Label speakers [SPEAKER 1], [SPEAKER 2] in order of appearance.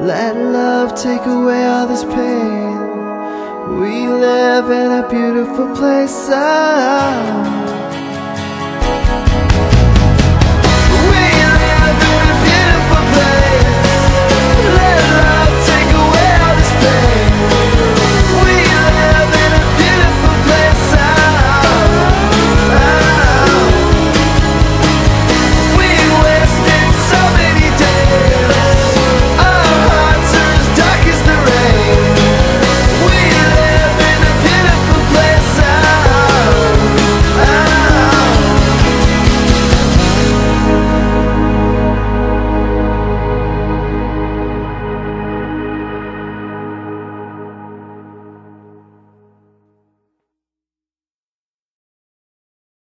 [SPEAKER 1] Let love take away all this pain We live in a beautiful place oh.